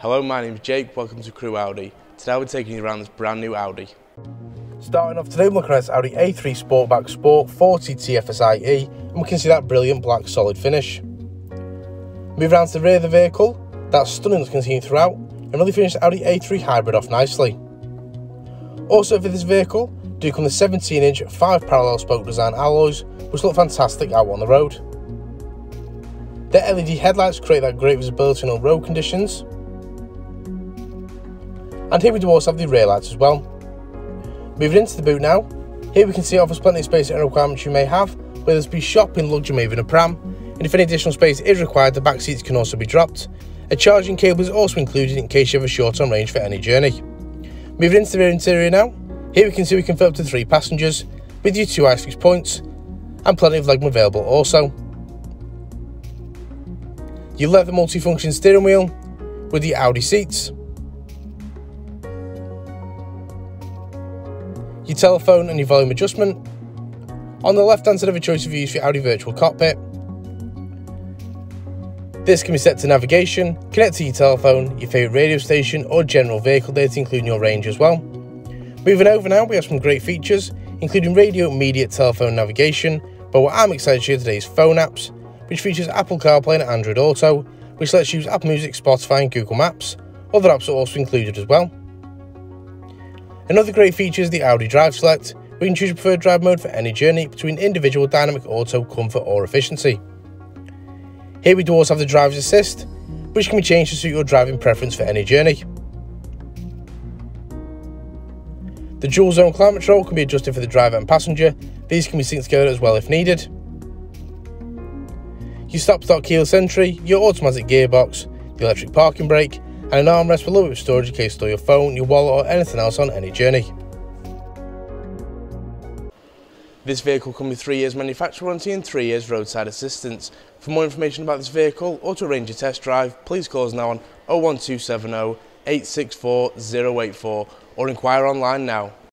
Hello, my name is Jake. Welcome to Crewe Audi. Today we're taking you around this brand new Audi. Starting off today, we're looking at this Audi A3 Sportback Sport 40 TFSIe, and we can see that brilliant black solid finish. Move around to the rear of the vehicle, that's stunning as seen throughout, and really finished Audi A3 Hybrid off nicely. Also for this vehicle, do come the 17 inch 5 parallel spoke design alloys, which look fantastic out on the road. The LED headlights create that great visibility in all road conditions, and here we do also have the rear lights as well. Moving into the boot now, here we can see it offers plenty of space and requirements you may have, whether it be shopping, luggage, or even a pram, and if any additional space is required, the back seats can also be dropped. A charging cable is also included in case you have a short on range for any journey. Moving into the rear interior now, here we can see we can fit up to three passengers, with your two ISOFIX points, and plenty of legroom available also. You leather multifunction steering wheel, with the Audi seats, your telephone and your volume adjustment. On the left hand side of a choice of views for your Audi Virtual Cockpit. This can be set to navigation, connect to your telephone, your favourite radio station or general vehicle data including your range as well. Moving over now, we have some great features including radio, media, telephone navigation, but what I'm excited to show today is phone apps, which features Apple CarPlay and Android Auto, which lets you use Apple Music, Spotify and Google Maps. Other apps are also included as well. Another great feature is the Audi Drive Select, you can choose your preferred drive mode for any journey between individual dynamic auto, comfort or efficiency. Here we do also have the driver's assist, which can be changed to suit your driving preference for any journey. The dual zone climate control can be adjusted for the driver and passenger, these can be synced together as well if needed. Your stop start keyless entry, your automatic gearbox, the electric parking brake, and an armrest for bit storage in case you store your phone, your wallet or anything else on any journey. This vehicle comes with 3 years manufacturer warranty and 3 years roadside assistance. For more information about this vehicle or to arrange a test drive, please call us now on 01270 864 084 or inquire online now.